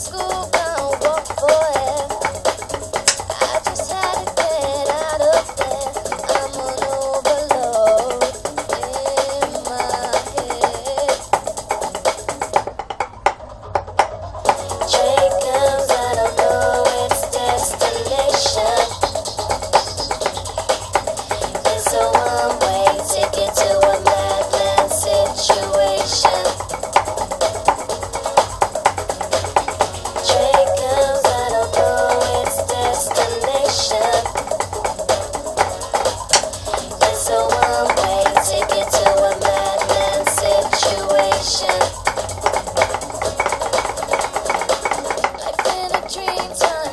school. touch.